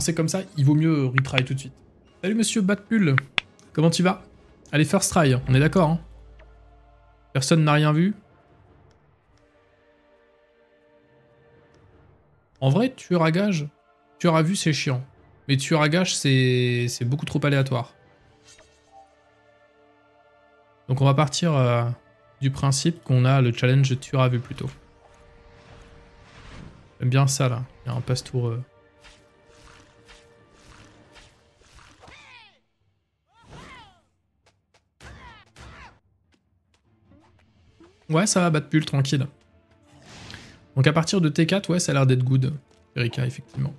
C'est comme ça, il vaut mieux retry tout de suite. Salut monsieur Batpull, comment tu vas? Allez, first try, on est d'accord. Hein? Personne n'a rien vu? En vrai, tueur à gage, tueur à vue, c'est chiant. Mais tueur à gage, c'est beaucoup trop aléatoire. Donc on va partir euh, du principe qu'on a le challenge tueur à vue plutôt. J'aime bien ça là, il y a un passe-tour... Euh, Ouais, ça va, Batpull, tranquille. Donc à partir de T4, ouais, ça a l'air d'être good. Erika, effectivement.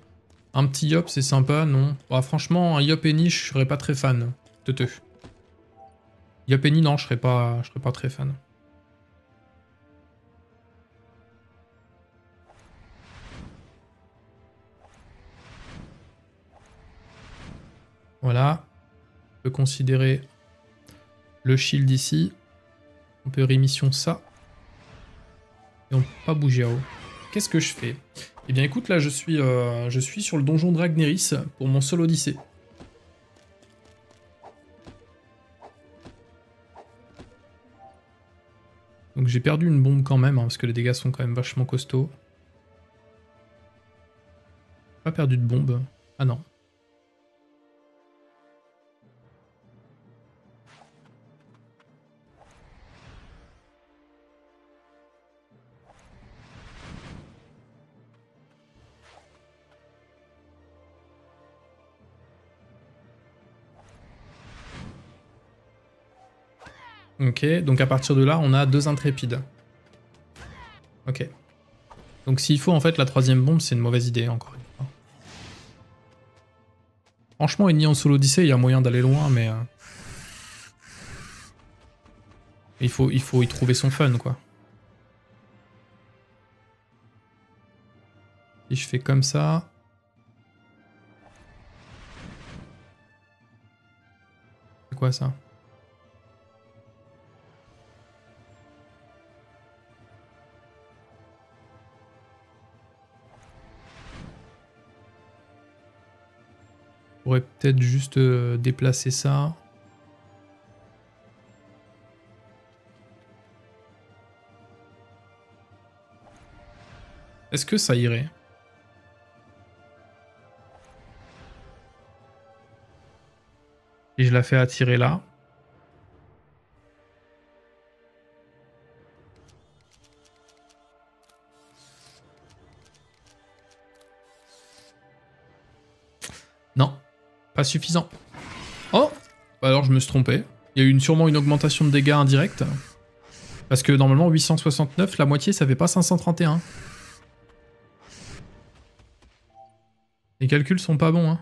Un petit Yop, c'est sympa, non? Bah, Franchement, un Yop Eni, je serais pas très fan. Teuteux. Yop Eni, non, je serais pas, je serais pas très fan. Voilà. On peut considérer le shield ici. On peut rémission ça. Et on peut pas bouger à haut. Qu'est-ce que je fais? Eh bien écoute, là je suis, euh, je suis sur le donjon Dragneris pour mon seul Odyssée. Donc j'ai perdu une bombe quand même, hein, parce que les dégâts sont quand même vachement costauds. Pas perdu de bombe. Ah non, Ok, donc à partir de là, on a deux intrépides. Ok. Donc s'il faut en fait la troisième bombe, c'est une mauvaise idée encore une fois. Franchement, ni en solo Odyssey, il y a moyen d'aller loin, mais... Euh, il, faut, il faut y trouver son fun, quoi. Si je fais comme ça... C'est quoi ça? Pourrait peut-être juste euh, déplacer ça. Est-ce que ça irait? Et je la fais attirer là. Pas suffisant. Oh Alors je me suis trompé. Il y a eu sûrement une augmentation de dégâts indirecte. Parce que normalement 869, la moitié ça fait pas 531. Les calculs sont pas bons hein.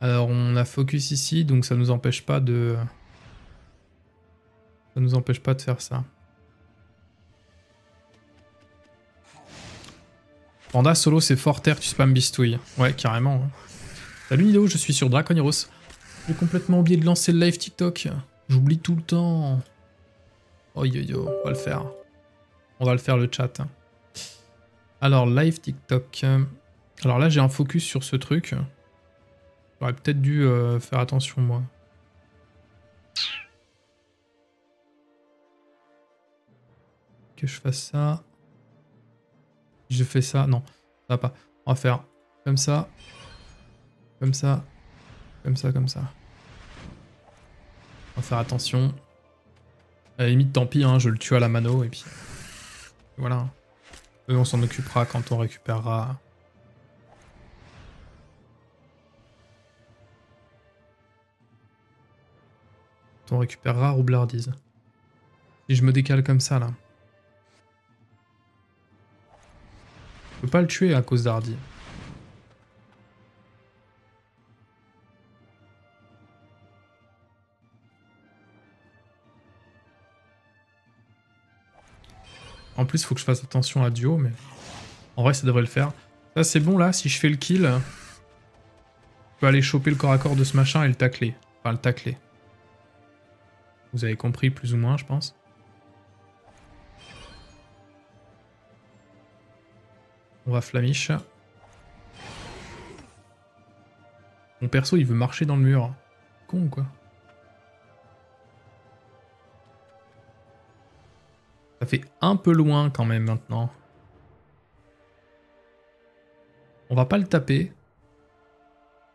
Alors on a focus ici, donc ça nous empêche pas de... Ça nous empêche pas de faire ça. Panda solo c'est fort terre, tu spam bistouille. Ouais, carrément. Salut Nido, je suis sur Draconiros. J'ai complètement oublié de lancer le live TikTok. J'oublie tout le temps. Oh yo yo, on va le faire. On va le faire le chat. Alors, live TikTok. Alors là, j'ai un focus sur ce truc. J'aurais peut-être dû euh, faire attention, moi. Que je fasse ça. Je fais ça. Non, ça va pas. On va faire comme ça. Comme ça. Comme ça, comme ça. On va faire attention. À la limite, tant pis, hein, je le tue à la mano et puis... Voilà. on s'en occupera quand on récupérera on récupérera roublardise. Si je me décale comme ça, là. Je peux pas le tuer à cause d'Hardy. En plus, faut que je fasse attention à duo, mais en vrai, ça devrait le faire. Ça, c'est bon, là, si je fais le kill, je peux aller choper le corps à corps de ce machin et le tacler. Enfin, le tacler. Vous avez compris, plus ou moins, je pense. On va flamiche. Mon perso, il veut marcher dans le mur. Con, quoi. Ça fait un peu loin quand même maintenant. On va pas le taper.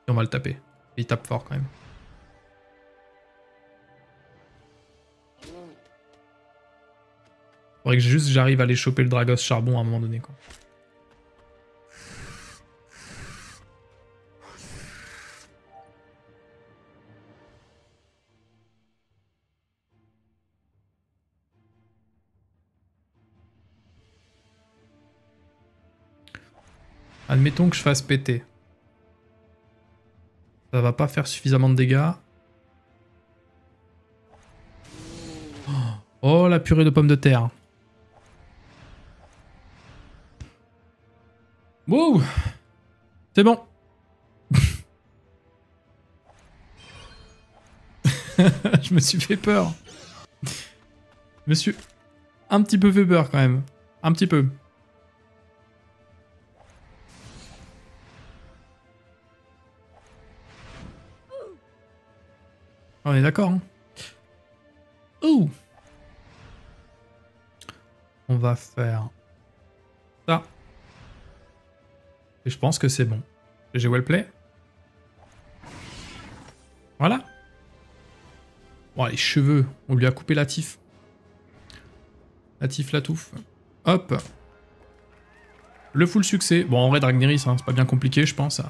on va le taper. Il tape fort quand même. Faudrait que juste j'arrive à aller choper le Dragos charbon à un moment donné quoi. Admettons que je fasse péter. Ça va pas faire suffisamment de dégâts. Oh, la purée de pommes de terre. Wow C'est bon. je me suis fait peur. Je me suis un petit peu fait peur quand même. Un petit peu. On est d'accord. Hein oh On va faire ça. Et je pense que c'est bon. J'ai well play. Voilà. Bon, les cheveux. On lui a coupé la tif. La tif, la touffe. Hop. Le full succès. Bon, en vrai, Dragneris, hein, c'est pas bien compliqué, je pense.